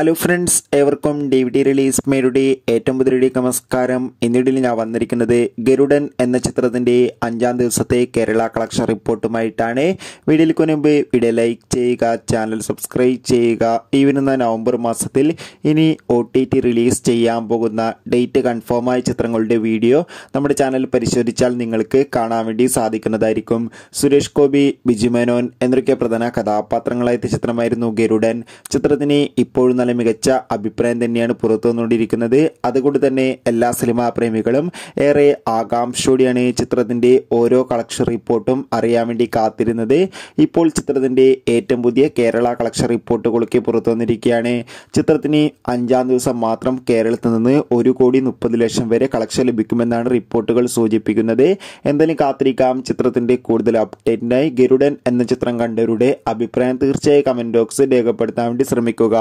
Hello friends ഏവർക്കും D V D release മേരുടെ ഏറ്റവും പുതിയ നമസ്കാരം. ഇന്നിടയിൽ ഞാൻ വന്നിരിക്കുന്നത് ഗരുഡൻ എന്ന ചിത്രത്തിന്റെ അഞ്ചാം ദിവസത്തെ കേരള കളക്ഷൻ റിപ്പോർട്ടുമായിട്ടാണ്. വീഡിയോയ്ക്ക് മുൻപ് വീഡിയോ ലൈക്ക് ചെയ്യുക ചാനൽ സബ്സ്ക്രൈബ് ചെയ്യുക. ഈ വരുന്ന നവംബർ മാസത്തിൽ ഇനി ഒ റിലീസ് ചെയ്യാൻ പോകുന്ന ഡേറ്റ് കൺഫേമായ ചിത്രങ്ങളുടെ വീഡിയോ നമ്മുടെ ചാനൽ പരിശോധിച്ചാൽ നിങ്ങൾക്ക് കാണാൻ വേണ്ടി സാധിക്കുന്നതായിരിക്കും. സുരേഷ് ഗോപി ബിജു മേനോൻ എന്നൊക്കെ പ്രധാന കഥാപാത്രങ്ങളായ ചിത്രമായിരുന്നു ഗരുഡൻ. ചിത്രത്തിന് ഇപ്പോഴും മികച്ച അഭിപ്രായം തന്നെയാണ് പുറത്തുവന്നുകൊണ്ടിരിക്കുന്നത് അതുകൊണ്ട് തന്നെ എല്ലാ സിനിമാ പ്രേമികളും ഏറെ ആകാംക്ഷയോടെയാണ് ചിത്രത്തിന്റെ ഓരോ കളക്ഷൻ റിപ്പോർട്ടും അറിയാൻ വേണ്ടി കാത്തിരുന്നത്. ഇപ്പോൾ ചിത്രത്തിന്റെ ഏറ്റവും പുതിയ കേരള കളക്ഷൻ റിപ്പോർട്ടുകളൊക്കെ പുറത്തു വന്നിരിക്കുകയാണ്. ചിത്രത്തിന് അഞ്ചാം ദിവസം മാത്രം കേരളത്തിൽ നിന്ന് ഒരു കോടി മുപ്പത് ലക്ഷം വരെ കളക്ഷൻ ലഭിക്കുമെന്നാണ് റിപ്പോർട്ടുകൾ സൂചിപ്പിക്കുന്നത്. എന്തായാലും കാത്തിരിക്കാം. ചിത്രത്തിന്റെ കൂടുതൽ അപ്ഡേറ്റിനായി ഗരുഡൻ എന്ന ചിത്രം കണ്ടവരുടെ അഭിപ്രായം തീർച്ചയായും കമന്റ് ബോക്സ് രേഖപ്പെടുത്താൻ വേണ്ടി ശ്രമിക്കുക.